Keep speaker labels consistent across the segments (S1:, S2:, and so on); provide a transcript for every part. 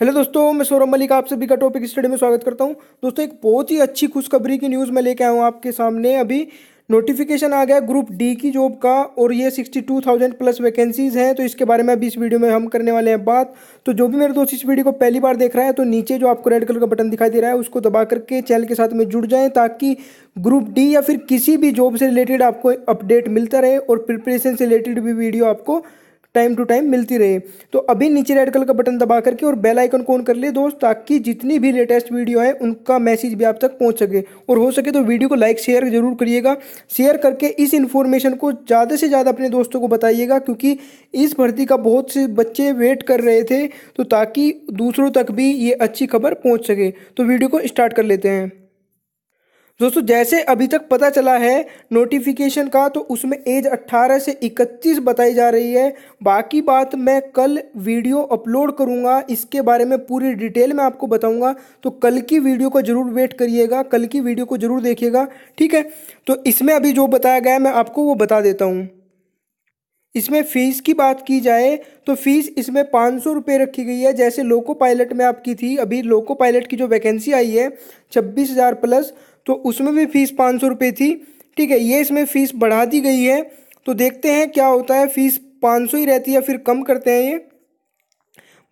S1: Hello दोस्तों, मैं सौरभ मलिक, आप सभी का टॉपिक स्टडी में स्वागत करता हूँ। दोस्तों, एक बहुत ही अच्छी खुशखबरी की न्यूज़ मैं लेके आया हूँ आपके सामने। अभी नोटिफिकेशन आ गया ग्रुप डी की जॉब का और ये sixty two thousand plus vacancies हैं। तो इसके बारे में अभी इस वीडियो में हम करने वाले हैं बात। तो जो भी मेरे दोस्त इस वीडियो को पहली बार देख रहा है तो नीचे जो आपको रेड कलर का बटन दिखाई दे रहा है, उसको दबा करके चैनल के साथ में जुड़ जाएँ ताकि ग्रुप डी या फिर किसी भी जॉब से रिलेटेड आपको अपडेट मिलता रहे और प्रिपरेशन से रिलेटेड भी वीडियो आपको टाइम टू टाइम मिलती रहे। तो अभी नीचे रेड कलर का बटन दबा करके और बेल आइकन को ऑन कर ले दोस्त, ताकि जितनी भी लेटेस्ट वीडियो है, उनका मैसेज भी आप तक पहुँच सके। और हो सके तो वीडियो को लाइक शेयर ज़रूर करिएगा। शेयर करके इस इन्फॉर्मेशन को ज़्यादा से ज़्यादा अपने दोस्तों को बताइएगा, क्योंकि इस भर्ती का बहुत से बच्चे वेट कर रहे थे तो ताकि दूसरों तक भी ये अच्छी खबर पहुँच सके। तो वीडियो को स्टार्ट कर लेते हैं। दोस्तों, जैसे अभी तक पता चला है नोटिफिकेशन का तो उसमें एज 18 से 31 बताई जा रही है। बाकी बात मैं कल वीडियो अपलोड करूँगा, इसके बारे में पूरी डिटेल में आपको बताऊँगा। तो कल की वीडियो को ज़रूर वेट करिएगा, कल की वीडियो को ज़रूर देखिएगा, ठीक है? तो इसमें अभी जो बताया गया है, मैं आपको वो बता देता हूँ। इसमें फ़ीस की बात की जाए तो फ़ीस इसमें पाँच सौ रुपये रखी गई है। जैसे लोको पायलट में आपकी थी, अभी लोको पायलट की जो वैकेंसी आई है, छब्बीस हज़ार प्लस तो उसमें भी फ़ीस पाँच सौ रुपये थी। ठीक है, ये इसमें फ़ीस बढ़ा दी गई है। तो देखते हैं क्या होता है, फ़ीस पाँच सौ ही रहती है फिर कम करते हैं ये।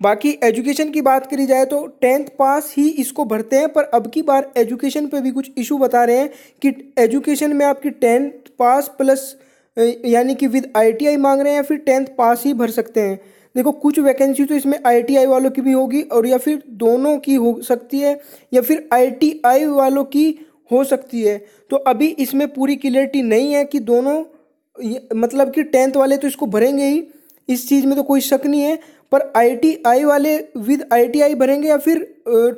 S1: बाकी एजुकेशन की बात करी जाए तो टेंथ पास ही इसको भरते हैं, पर अब की बार एजुकेशन पे भी कुछ इशू बता रहे हैं कि एजुकेशन में आपकी टेंथ पास प्लस यानी कि विद आईटीआई मांग रहे हैं या फिर टेंथ पास ही भर सकते हैं। देखो, कुछ वैकेंसी तो इसमें आईटीआई वालों की भी होगी और या फिर दोनों की हो सकती है, या फिर आईटीआई वालों की हो सकती है। तो अभी इसमें पूरी क्लियरिटी नहीं है कि दोनों मतलब कि टेंथ वाले तो इसको भरेंगे ही। इस चीज़ में तो कोई शक नहीं है, पर आईटीआई वाले विद आईटीआई भरेंगे या फिर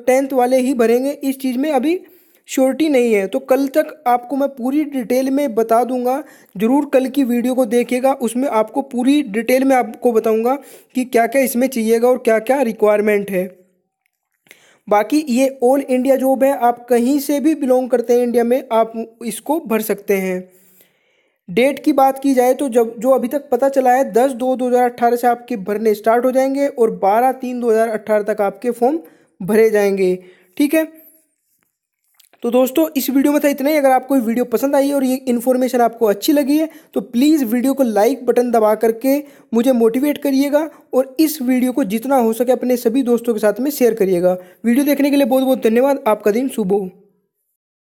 S1: टेंथ वाले ही भरेंगे, इस चीज़ में अभी श्योरिटी नहीं है। तो कल तक आपको मैं पूरी डिटेल में बता दूँगा, ज़रूर कल की वीडियो को देखिएगा, उसमें आपको पूरी डिटेल में आपको बताऊँगा कि क्या क्या इसमें चाहिएगा और क्या क्या रिक्वायरमेंट है। बाकी ये ऑल इंडिया जॉब है, आप कहीं से भी बिलोंग करते हैं इंडिया में, आप इसको भर सकते हैं। डेट की बात की जाए तो जब, जो अभी तक पता चला है, दस दो दो हज़ार अट्ठारह से आपके भरने स्टार्ट हो जाएँगे और बारह तीन दो हज़ार अट्ठारह तक आपके फॉर्म भरे जाएँगे। ठीक है? तो दोस्तों, इस वीडियो में था इतना ही। अगर आपको ये वीडियो पसंद आई और ये इन्फॉर्मेशन आपको अच्छी लगी है तो प्लीज़ वीडियो को लाइक बटन दबा करके मुझे मोटिवेट करिएगा और इस वीडियो को जितना हो सके अपने सभी दोस्तों के साथ में शेयर करिएगा। वीडियो देखने के लिए बहुत बहुत धन्यवाद। आपका दिन शुभ हो।